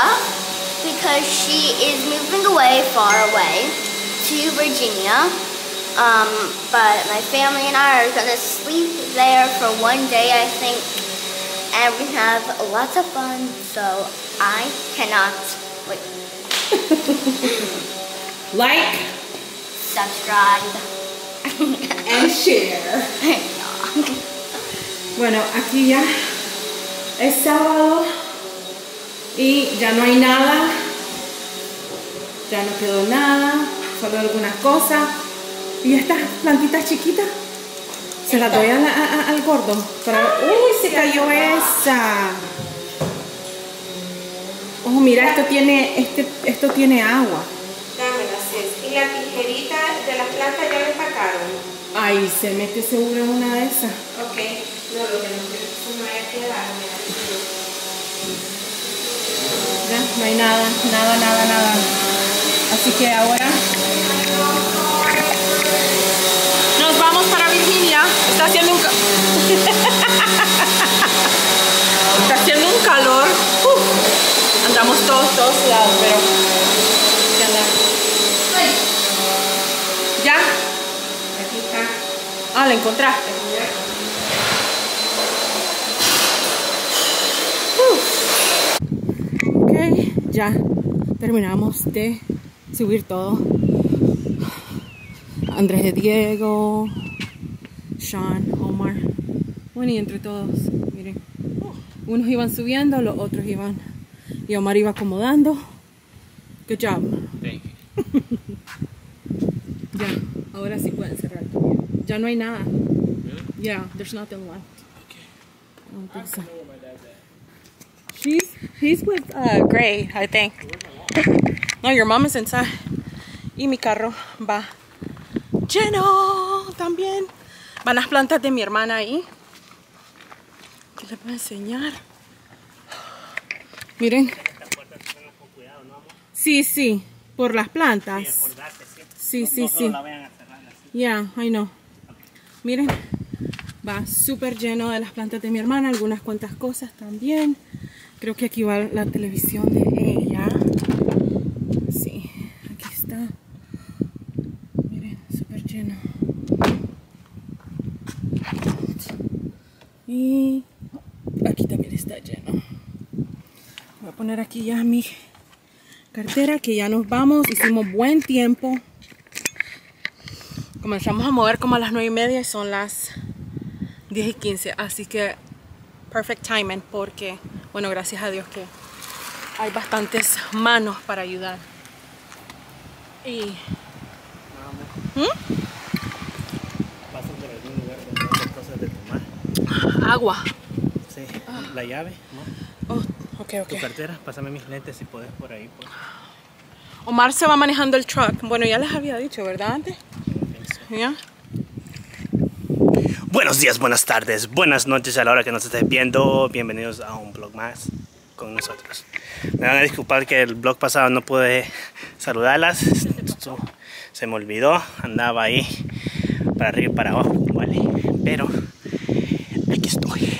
up because she is moving away far away to Virginia. Um, but my family and I are gonna sleep there for one day, I think, and we have lots of fun. So I cannot wait. Like Subscribe. and share. Bueno, aquí ya es sábado y ya no hay nada. Ya no quedó nada, solo algunas cosas. Y estas plantitas chiquitas se las doy a la- a- a- al gordo. Para- ¡Uy! Se cayó esa. Oh, mira, esto tiene, este, esto tiene agua. Dámela, Cés. Y la tijerita de las plantas ya la empacaron. Ay, se mete seguro en una de esas. Ok. No, lo que no me a quedar. mira. No hay nada, nada, nada, nada. Así que ahora nos vamos para Virginia. Está haciendo un Está haciendo un calor. Andamos todos, todos sudados, pero ¿Ya? Aquí está. Ah, la encontraste. Ok, ya terminamos de subir todo. Andrés de Diego, Sean, Omar. Bueno, y entre todos, miren. Unos iban subiendo, los otros iban. Y Omar iba acomodando. Good job. ya, ahora sí pueden cerrar. Ya no hay nada. Yeah, there's nothing left. I don't think so. He's with uh, Gray, I think. No, your mom is inside. Y mi carro va lleno también. Van las plantas de mi hermana ahí. ¿Qué les voy a enseñar? Miren. Sí, sí, por las plantas. Sí, sí, sí. Yeah, I know. Miren, va súper lleno de las plantas de mi hermana, algunas cuantas cosas también. Creo que aquí va la televisión de ella. Sí, aquí está. Miren, súper lleno. Y aquí también está lleno. Voy a poner aquí ya mi cartera que ya nos vamos. Hicimos buen tiempo. Comenzamos a mover como a las 9 y media y son las 10 y 15. Así que perfect timing porque, bueno, gracias a Dios que hay bastantes manos para ayudar. Y tomar. agua. Sí, la llave, ¿no? Oh, ok, Tu cartera, pásame mis lentes si puedes por ahí. Omar se va manejando el truck. Bueno, ya les había dicho, ¿verdad? Antes. ¿Ya? Buenos días, buenas tardes, buenas noches a la hora que nos estés viendo. Bienvenidos a un blog más con nosotros. Me van a disculpar que el blog pasado no pude saludarlas. Se me olvidó, andaba ahí para arriba y para abajo, vale. Pero aquí estoy.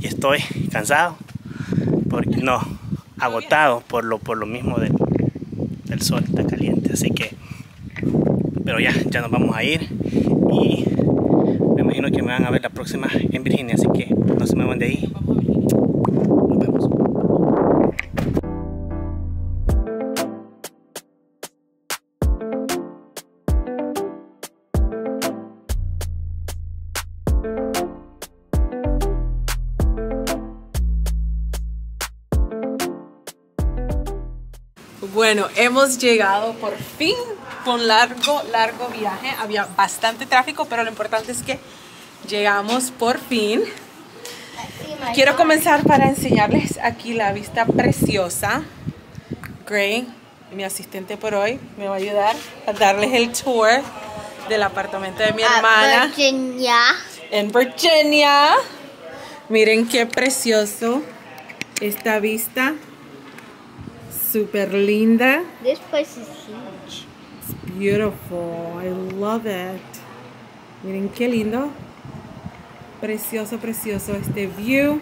y estoy cansado. No, agotado por lo, por lo mismo del, del sol, está caliente. Así que, pero ya, ya nos vamos a ir. Y imagino que me van a ver la próxima en Virginia, así que no se muevan de ahí. Nos vemos. Bueno, hemos llegado por fin con largo, largo viaje. Había bastante tráfico, pero lo importante es que llegamos por fin. Quiero comenzar para enseñarles aquí la vista preciosa. Gray, mi asistente por hoy, me va a ayudar a darles el tour del apartamento de mi hermana Virginia. en Virginia. Miren qué precioso esta vista. Súper linda. This place is huge. It's beautiful. I love it. Miren qué lindo. Precioso, precioso este view.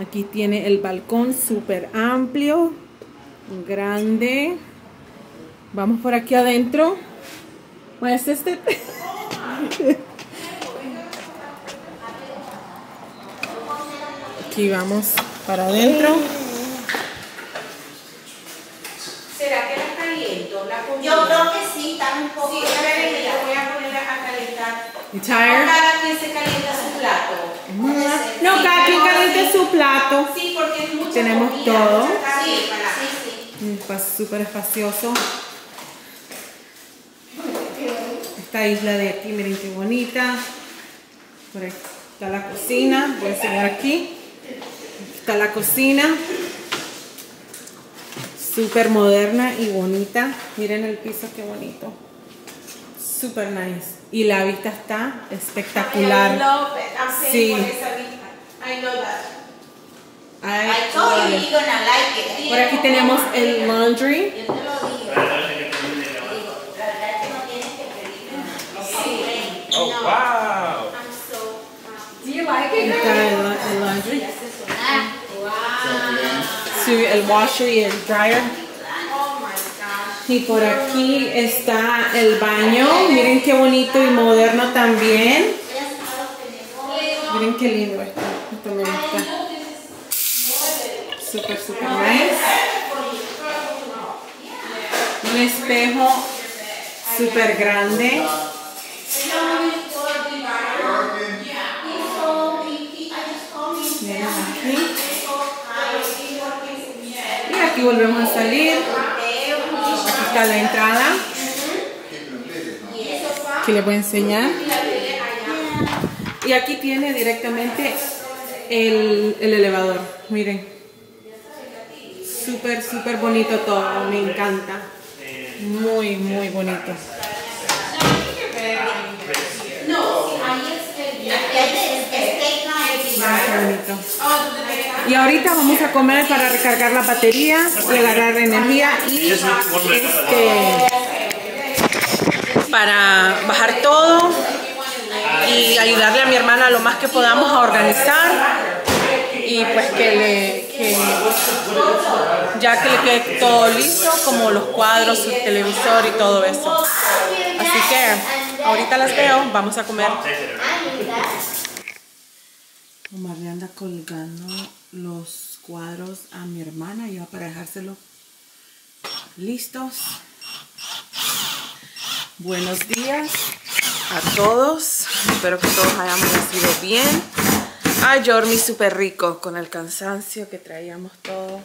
Aquí tiene el balcón súper amplio, grande. Vamos por aquí adentro. Pues este... Aquí vamos para adentro. ¿Será que la caliento? La? Yo creo que sí, está un poco. Sí, espérenme, la voy a poner a calentar. You tired? Cada quien se calienta su plato. No, cada quien caliente su plato. Sí, porque es mucha Tenemos comida, todo. mucha carne Sí, para- sí, sí. Un pa- Súper espacioso. Esta isla de aquí, miren qué bonita. Por aquí está la cocina. Voy a enseñar aquí. Aquí está la cocina. Súper moderna y bonita. Miren el piso, qué bonito. Súper nice. Y la vista está I espectacular. love it. I'm Sí. for esa vista. I know that. I told you you're gonna like it. Por aquí tenemos el laundry. Yo te lo digo. Digo, la verdad que no tienes que pedirme. Oh, wow. I'm so happy. Está el, la- el laundry. Ah, Sí, el washer y el dryer. Y por aquí está el baño. Miren qué bonito y moderno también. Miren qué lindo. Esto. Súper, súper nice. Un espejo súper grande. Miren aquí. Y aquí volvemos a salir. La entrada. Que les voy a enseñar. Y aquí tiene directamente el, el elevador. Miren. Súper, súper bonito todo. Me encanta. Muy, muy bonito. Miren qué Y ahorita vamos a comer para recargar la batería y agarrar energía y este, para bajar todo y ayudarle a mi hermana lo más que podamos a organizar y pues que le que ya que le quede todo listo como los cuadros, su televisor y todo eso. Así que ahorita las veo, vamos a comer. Omar le anda colgando los cuadros a mi hermana ya para dejárselos listos. Buenos días a todos. Espero que todos hayamos nacido bien. Ay, Jormi súper rico con el cansancio que traíamos todo.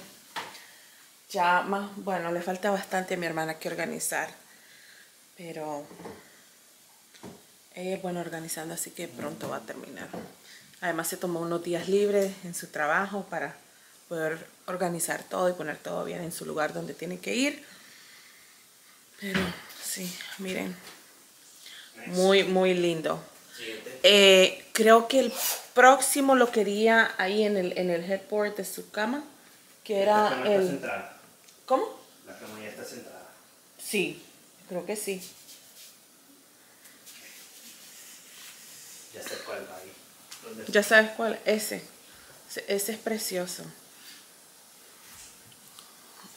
Ya más, bueno, le falta bastante a mi hermana que organizar. Pero ella es buena organizando, así que pronto va a terminar. Además se tomó unos días libres en su trabajo para poder organizar todo y poner todo bien en su lugar donde tiene que ir. Pero sí, miren. Muy, muy lindo. Eh, creo que el próximo lo quería ahí en el, en el headboard de su cama. Que era el... ¿Cómo? La cama ya está centrada. Sí, creo que sí. Ya sé cuál va ahí. ¿Dónde Ya sabes cuál, ese. Ese- es precioso.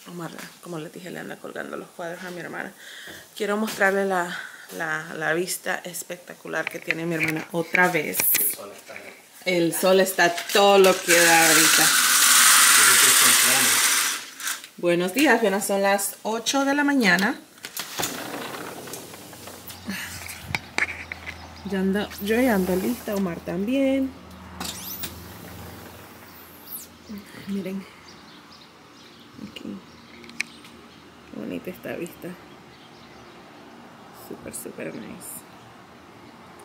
Omar, como les dije, le anda colgando los cuadros a mi hermana. Quiero mostrarle la, la, la vista espectacular que tiene mi hermana otra vez. el sol está? El sol está todo lo que da ahorita. Buenos días, apenas son las 8 de la mañana. Ya ando, yo ya ando lista, Omar también. Miren. Aquí. Qué bonita esta vista. Súper, súper nice.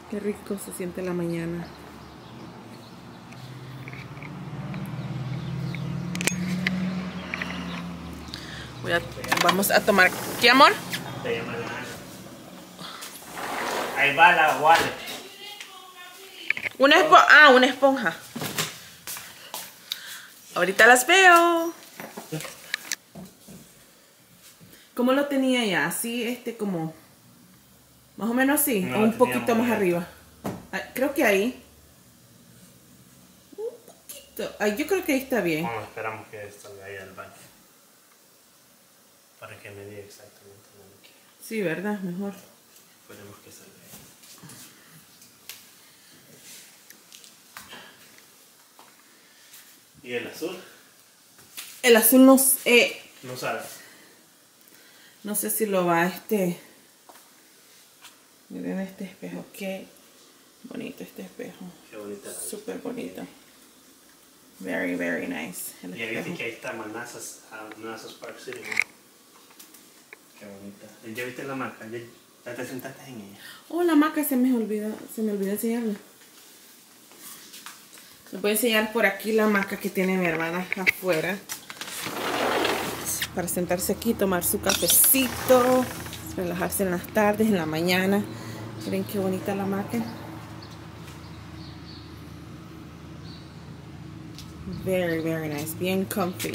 Qué rico se siente la mañana. Voy a- vamos a tomar. ¿Qué amor? Te llama la Ana. Ahí va la wallet. Una esponja. Ah, una esponja. Ahorita las veo. ¿Cómo lo tenía ya? Así, este, como. Más o menos así. No, o un poquito más alto. arriba. Ah, Creo que ahí. Un poquito. Ay, yo creo que ahí está bien. Vamos, esperamos que salga ahí al baño. Para que me diga exactamente lo que Sí, ¿verdad? Mejor. Esperemos que salga ¿Y el azul? El azul no sé. No sabes. No sé si lo va a este. Miren este espejo. Qué bonito este espejo. Qué bonita la Súper bonito. Very, very nice. El Y ahí viste espejo. que ahí está Manassas, ah, Manassas Park City. ¿no? Qué bonita. ¿Ya viste la marca? ¿Ya, te sentaste en ella? Oh, la maca se me olvidó, se me olvidó enseñarla. Les voy a enseñar por aquí la maca que tiene mi hermana afuera. Para sentarse aquí, tomar su cafecito, relajarse en las tardes, en la mañana. Miren qué bonita la maca. Very, very nice. Bien comfy.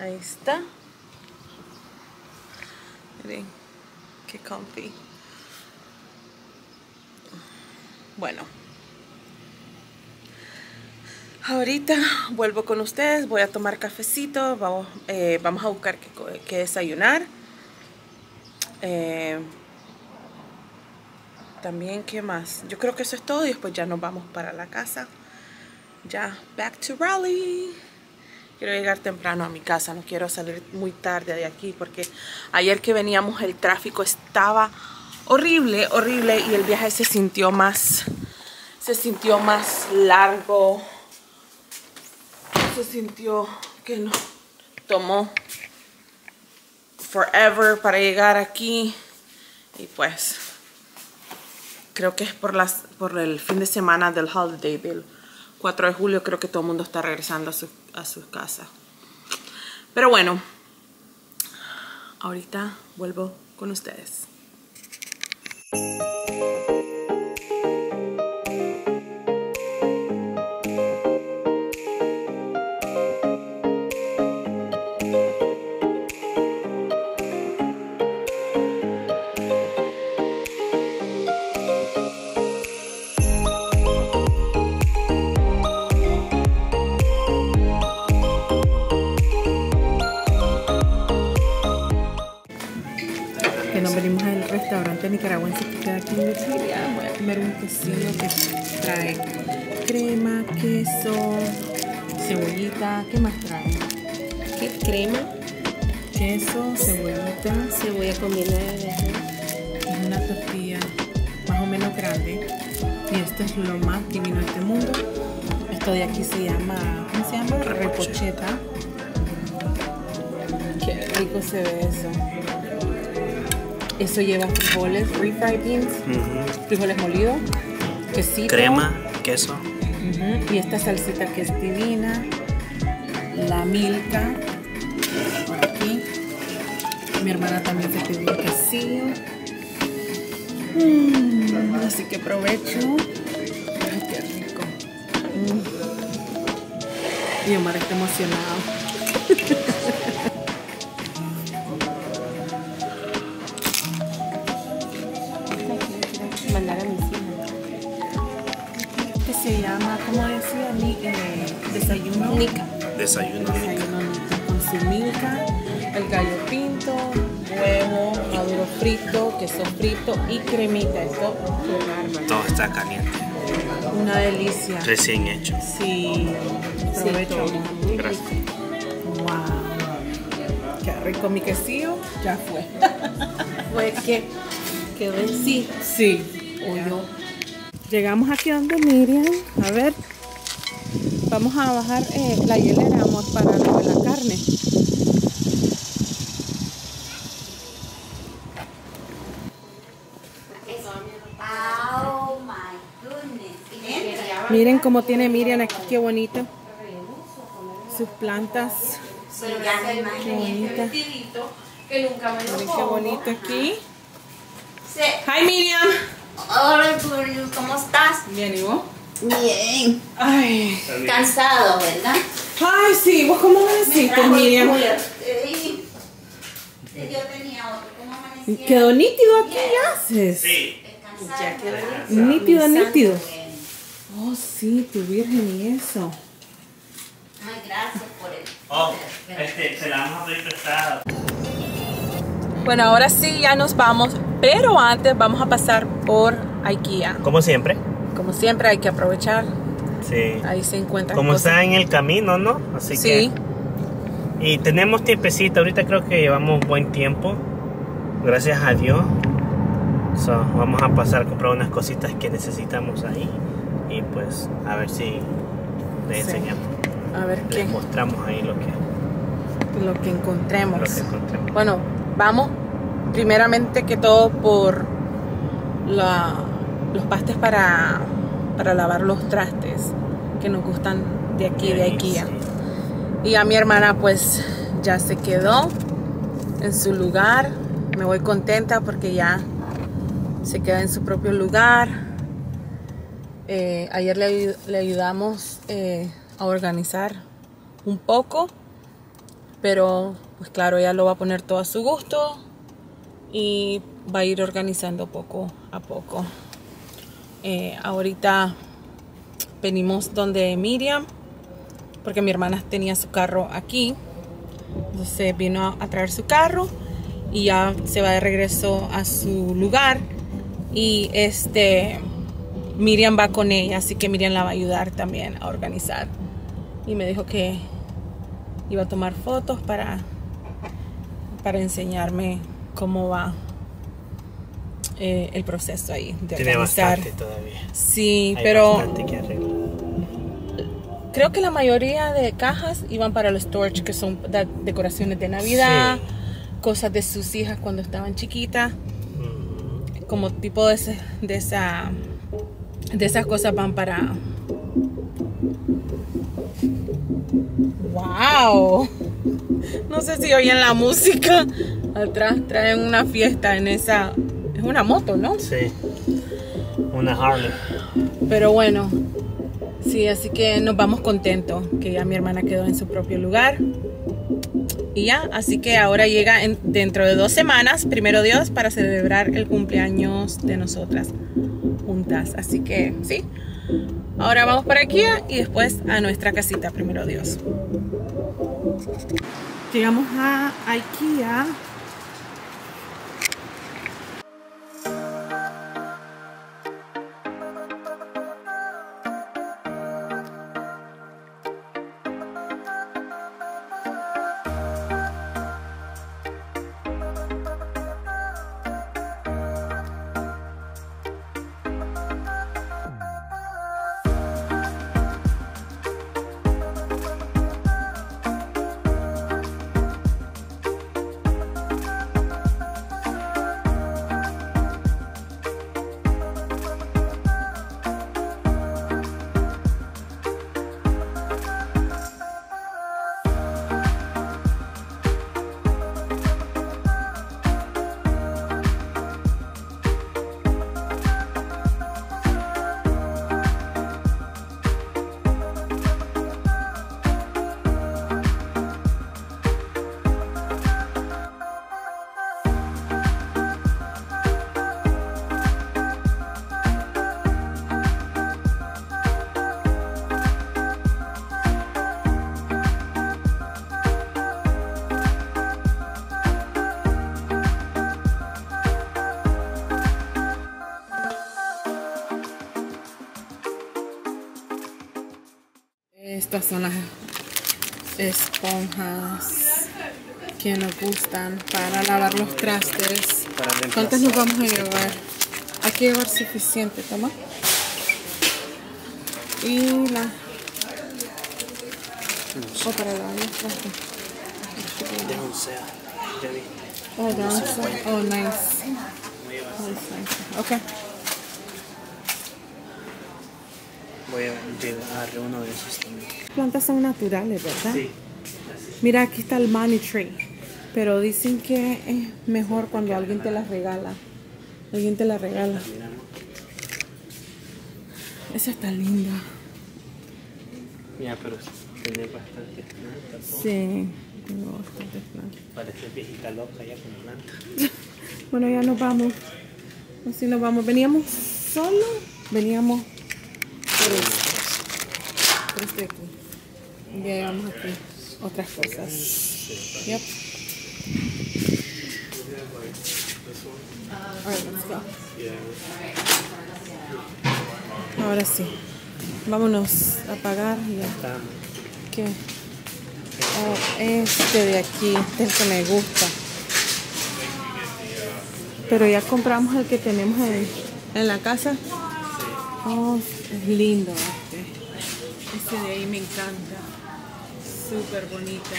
Ahí está. Miren, qué comfy. Bueno. Ahorita vuelvo con ustedes, voy a tomar cafecito, vamos, eh, vamos a buscar qué, qué desayunar. Eh, también, ¿qué más? Yo creo que eso es todo y después ya nos vamos para la casa. Ya, back to Raleigh. Quiero llegar temprano a mi casa, no quiero salir muy tarde de aquí porque ayer que veníamos el tráfico estaba horrible, horrible y el viaje se sintió más, se sintió más largo, se sintió que no tomó forever para llegar aquí. Y pues creo que es por las por el fin de semana del holiday del 4 de julio creo que todo el mundo está regresando a su, a su casa pero bueno ahorita vuelvo con ustedes esto es lo más divino de este mundo. Esto de aquí se llama, ¿cómo se llama? Repocheta. Qué rico se ve eso. Eso lleva frijoles, refried beans, frijoles molidos, quesito. Crema, queso. Y esta salsita que es divina. La milka. Por aquí. Mi hermana también se pidió un quesillo. Mm, así que aprovecho. Y Omar está emocionado. Mandar a mis hijas. Este se llama, ¿cómo decía? Ni, eh, desayuno. Nica. Desayuno. Desayuno Nica con su milka, el gallo pinto, huevo, maduro frito, queso frito y cremita. Esto. Todo está caliente. Una delicia. Recién hecho. Sí, aprovecho. Gracias. Wow. Qué rico mi quesillo. Ya fue. Fue que quedó en sí. Sí. Llegamos aquí donde Miriam. A ver. Vamos a bajar eh, la hielera, amor, para lo de la carne. Miren cómo tiene Miriam aquí, qué bonito. Sus plantas. Pero ya me Qué bonita. Que nunca me Miren qué bonito aquí. Sí. Hi Miriam. Hola, ¿cómo estás? Bien, ¿y vos? Bien. Ay. Cansado, ¿verdad? Ay, sí, ¿vos cómo amaneciste, Miriam? Yo tenía otro. ¿Cómo amaneciste? Quedó nítido aquí, ¿qué haces? Sí. Ya quedó Nítido, nítido. Sí, tu virgen y eso. Ay, gracias por el... Oh, este, se la vamos a pedir prestada. Bueno, ahora sí ya nos vamos, pero antes vamos a pasar por IKEA. Como siempre. Como siempre hay que aprovechar. Sí. Ahí se encuentran Como cosas. está en el camino, ¿no? Así Sí, que. Y tenemos tiempecito. Ahorita creo que llevamos buen tiempo. Gracias a Dios. So, vamos a pasar a comprar unas cositas que necesitamos ahí. Y pues, a ver si les Sí. enseñamos. a ver qué, Les mostramos ahí lo que, lo que encontremos. lo que encontremos. Bueno, vamos primeramente que todo por la- los pastes para, para lavar los trastes que nos gustan de aquí, de IKEA. Sí. Y a mi hermana pues ya se quedó en su lugar. Me voy contenta porque ya se queda en su propio lugar. Eh, ayer le, ayu- le ayudamos eh, a organizar un poco, pero pues claro, ella lo va a poner todo a su gusto y va a ir organizando poco a poco. Eh, ahorita venimos donde Miriam, porque mi hermana tenía su carro aquí, entonces vino a traer su carro y ya se va de regreso a su lugar y este Miriam va con ella, así que Miriam la va a ayudar también a organizar. Y me dijo que iba a tomar fotos para, para enseñarme cómo va eh, el proceso ahí de Tiene organizar. bastante todavía. Sí, Hay pero que creo que la mayoría de cajas iban para los storage, que son de- decoraciones de Navidad, Sí. cosas de sus hijas cuando estaban chiquitas, Mm, como tipo de, ese- de esa de esas cosas van para wow no sé si oyen la música atrás traen una fiesta en esa es una moto no Sí. Una Harley. Pero bueno, sí, así que nos vamos contentos que ya mi hermana quedó en su propio lugar. Y ya, así que ahora llega en- dentro de dos semanas, primero Dios, para celebrar el cumpleaños de nosotras Así que sí, ahora vamos para IKEA y después a nuestra casita, primero Dios. Llegamos a IKEA. Estas son las esponjas que nos gustan para lavar los trastes. ¿Cuántas nos vamos a llevar? Hay que llevar suficiente, toma. Y la... O para lavar los trastes. De oncea. Ya vi. Oh, oh, nice. Nice, nice. Ok. Voy a llevar uno de esos también. Plantas son naturales, ¿verdad? Sí. Mira, aquí está el money tree. Pero dicen que es mejor cuando alguien te las regala. Alguien te la regala. Esa está linda. Mira, pero tiene bastante planta. ¿no? Sí, tengo bastante plantas. Parece viejita loca ya con planta. Bueno, ya nos vamos. Así nos vamos. Veníamos solo. Veníamos Por este aquí. Ya llevamos aquí otras cosas. Ahora sí. Vámonos a pagar ya. ¿Qué? Este de aquí, es el que me gusta. Pero ya compramos el que tenemos en, en la casa. Oh, es lindo de ahí me encanta. Súper bonito.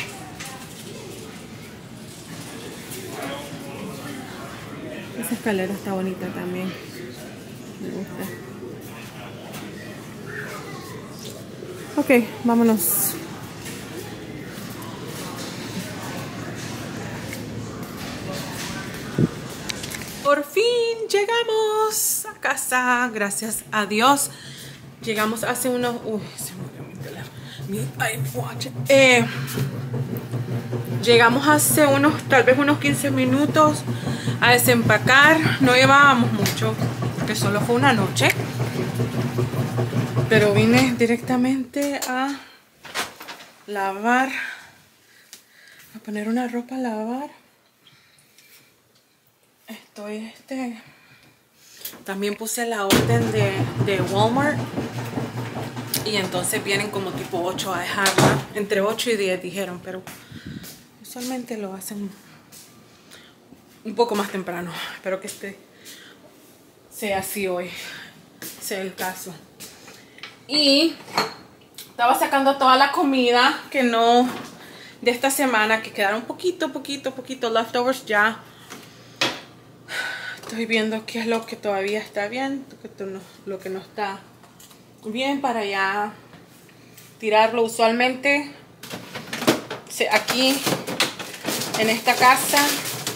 Esa escalera está bonita también. Me gusta. Ok, vámonos. Por fin llegamos a casa, gracias a Dios. Llegamos hace unos... Uy, se murió mi teléfono. Mi iWatch. Eh, llegamos hace unos, tal vez unos 15 minutos a desempacar. No llevábamos mucho, porque solo fue una noche. Pero vine directamente a lavar, a poner una ropa a lavar. Estoy este. También puse la orden de, de Walmart. Y entonces vienen como tipo 8 a dejarla. Entre 8 y 10 dijeron, pero usualmente lo hacen un poco más temprano. Espero que este sea así hoy. Sea el caso. Y estaba sacando toda la comida que no de esta semana, que quedaron poquito, poquito, poquito leftovers ya. Estoy viendo qué es lo que todavía está bien, lo que no está bien para ya tirarlo. Usualmente aquí en esta casa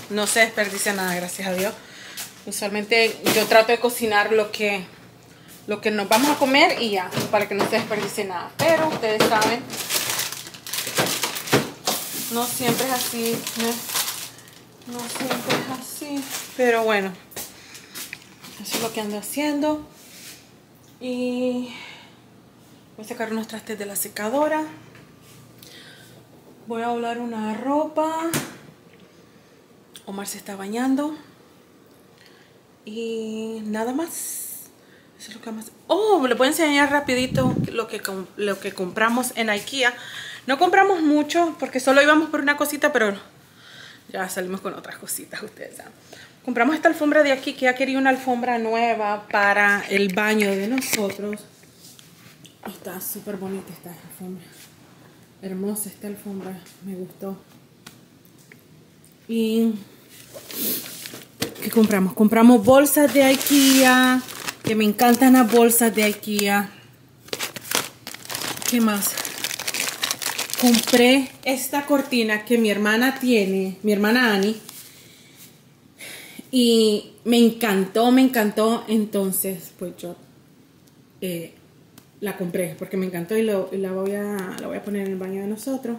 no se desperdicia nada, gracias a Dios. Usualmente yo trato de cocinar lo que lo que nos vamos a comer y ya, para que no se desperdicie nada. Pero ustedes saben, no siempre es así, no, no siempre es así. Pero bueno, eso es lo que ando haciendo. Y voy a sacar unos trastes de la secadora. Voy a doblar una ropa. Omar se está bañando. Y nada más. Eso es lo que más... Oh, le voy a enseñar rapidito lo que, lo que compramos en Ikea. No compramos mucho porque solo íbamos por una cosita, pero ya salimos con otras cositas, ustedes saben. Compramos esta alfombra de aquí que ya quería una alfombra nueva para el baño de nosotros. Está súper bonita esta alfombra. Hermosa esta alfombra, me gustó. Y... ¿Qué compramos? Compramos bolsas de Ikea, que me encantan las bolsas de Ikea. ¿Qué más? Compré esta cortina que mi hermana tiene, mi hermana Annie. Y me encantó, me encantó. Entonces, pues yo eh, la compré porque me encantó y, lo, y la, voy a, la voy a poner en el baño de nosotros.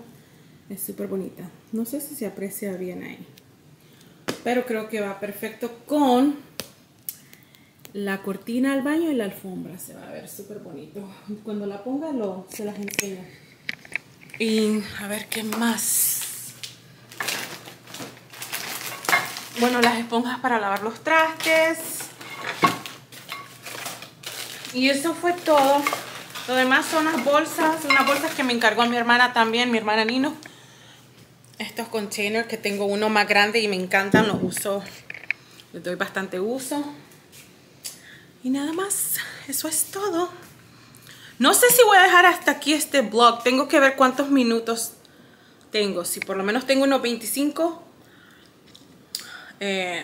Es súper bonita. No sé si se aprecia bien ahí. Pero creo que va perfecto con la cortina al baño y la alfombra. Se va a ver súper bonito. Cuando la ponga lo, se las enseño. Y a ver qué más. Bueno, las esponjas para lavar los trastes. Y eso fue todo. Lo demás son las bolsas. Unas bolsas que me encargó mi hermana también, mi hermana Nino. Estos containers que tengo uno más grande y me encantan. Los uso. Les doy bastante uso. Y nada más. Eso es todo. No sé si voy a dejar hasta aquí este vlog. Tengo que ver cuántos minutos tengo. Si por lo menos tengo unos 25 eh,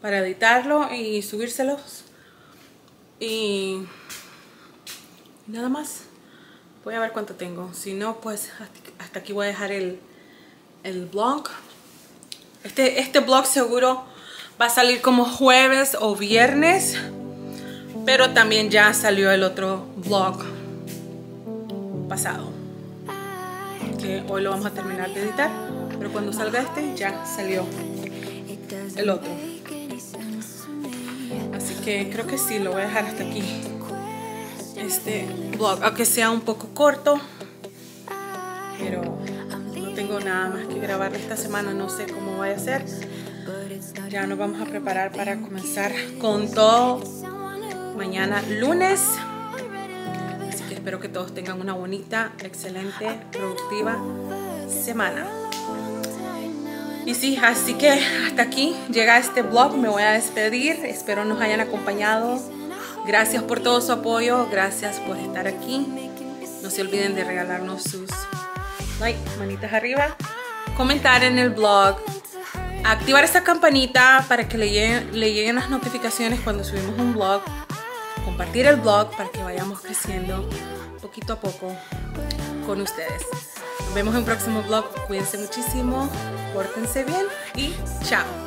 para editarlo y subírselos. Y nada más. Voy a ver cuánto tengo. Si no, pues hasta aquí voy a dejar el, el vlog. Este, este vlog seguro va a salir como jueves o viernes. Pero también ya salió el otro vlog pasado. Que hoy lo vamos a terminar de editar. Pero cuando salga este ya salió el otro. Así que creo que sí, lo voy a dejar hasta aquí. Este vlog, aunque sea un poco corto, pero no tengo nada más que grabar esta semana, no sé cómo voy a hacer. Ya nos vamos a preparar para comenzar con todo mañana lunes. Así que espero que todos tengan una bonita, excelente, productiva semana. Y sí, así que hasta aquí llega este vlog. Me voy a despedir. Espero nos hayan acompañado. Gracias por todo su apoyo. Gracias por estar aquí. No se olviden de regalarnos sus like, manitas arriba. Comentar en el blog. Activar esta campanita para que le lleguen, le lleguen las notificaciones cuando subimos un blog. Compartir el blog para que vayamos creciendo poquito a poco con ustedes. Vemos en un próximo vlog. Cuídense muchísimo, pórtense bien y chao.